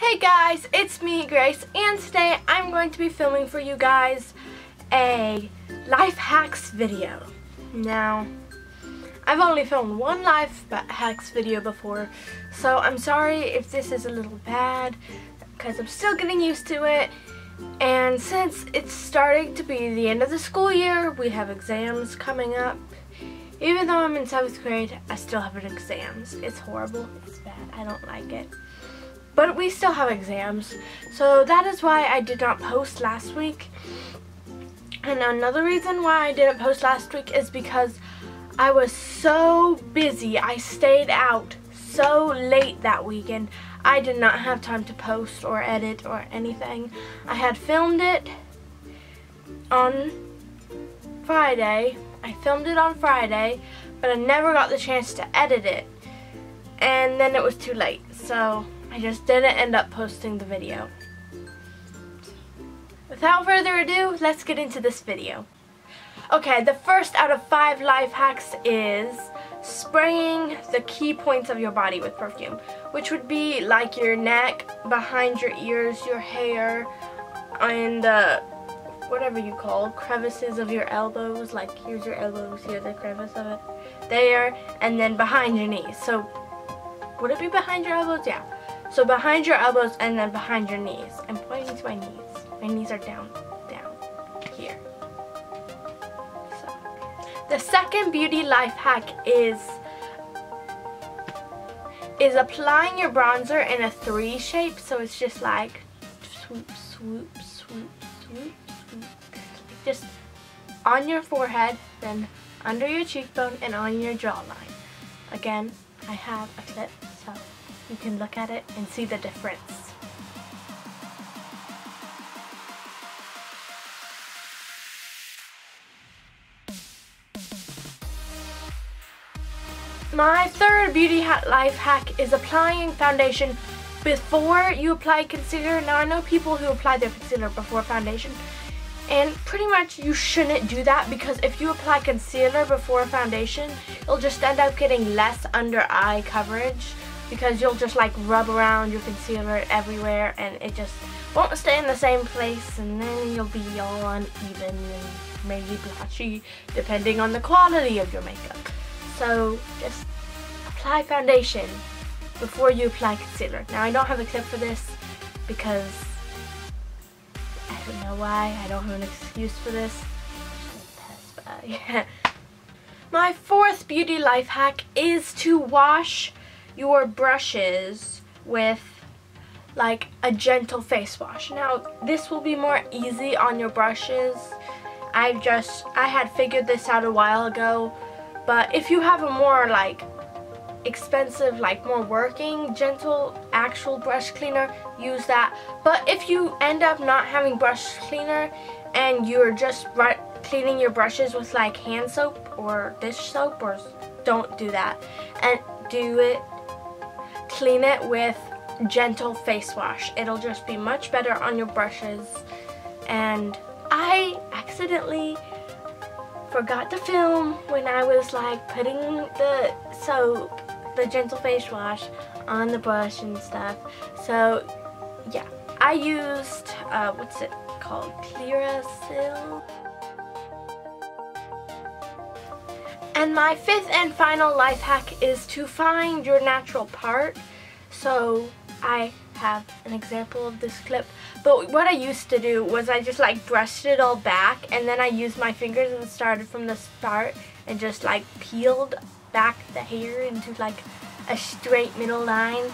Hey guys, it's me, Grace, and today I'm going to be filming for you guys a life hacks video. Now, I've only filmed one life hacks video before, so I'm sorry if this is a little bad, because I'm still getting used to it. And since it's starting to be the end of the school year, we have exams coming up. Even though I'm in 7th grade, I still have exams. It's horrible. It's bad. I don't like it. But we still have exams. So that is why I did not post last week. And another reason why I didn't post last week is because I was so busy. I stayed out so late that weekend. I did not have time to post or edit or anything. I had filmed it on Friday. I filmed it on Friday, but I never got the chance to edit it. And then it was too late, so I just didn't end up posting the video. Without further ado, let's get into this video. Okay, the first out of five life hacks is spraying the key points of your body with perfume, which would be like your neck, behind your ears, your hair, and the whatever you call crevices of your elbows. Like here's your elbows, here's the crevice of it, there, and then behind your knees. So would it be behind your elbows? Yeah. So behind your elbows and then behind your knees. I'm pointing to my knees. My knees are down, down, here. So. The second beauty life hack is is applying your bronzer in a three shape so it's just like swoop swoop swoop swoop swoop just on your forehead then under your cheekbone and on your jawline again I have a clip so you can look at it and see the difference My third beauty ha life hack is applying foundation before you apply concealer. Now I know people who apply their concealer before foundation and pretty much you shouldn't do that because if you apply concealer before foundation, you'll just end up getting less under eye coverage because you'll just like rub around your concealer everywhere and it just won't stay in the same place and then you'll be all uneven and maybe blotchy depending on the quality of your makeup. So just apply foundation before you apply concealer. Now I don't have a clip for this because I don't know why. I don't have an excuse for this. My fourth beauty life hack is to wash your brushes with like a gentle face wash. Now this will be more easy on your brushes. I just, I had figured this out a while ago but if you have a more like expensive, like more working, gentle, actual brush cleaner, use that. But if you end up not having brush cleaner and you're just cleaning your brushes with like hand soap or dish soap or don't do that. And do it, clean it with gentle face wash. It'll just be much better on your brushes. And I accidentally forgot to film when I was like putting the soap, the gentle face wash on the brush and stuff. So yeah, I used, uh, what's it called, Clearasil. And my fifth and final life hack is to find your natural part. So I have an example of this clip. But what I used to do was I just like brushed it all back and then I used my fingers and started from the start and just like peeled back the hair into like a straight middle line.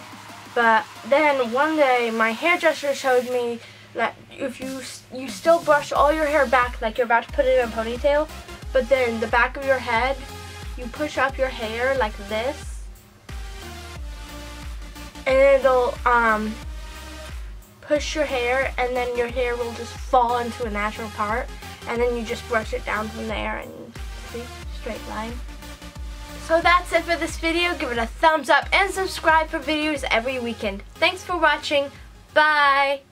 But then one day my hairdresser showed me that if you you still brush all your hair back like you're about to put it in a ponytail, but then the back of your head, you push up your hair like this and it'll um, push your hair and then your hair will just fall into a natural part and then you just brush it down from there and see, straight line. So that's it for this video. Give it a thumbs up and subscribe for videos every weekend. Thanks for watching. Bye!